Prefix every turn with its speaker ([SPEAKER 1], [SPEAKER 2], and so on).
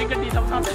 [SPEAKER 1] ਮੇਰੀ ਗੱਡੀ ਦਾ ਬਣਾ ਦੇ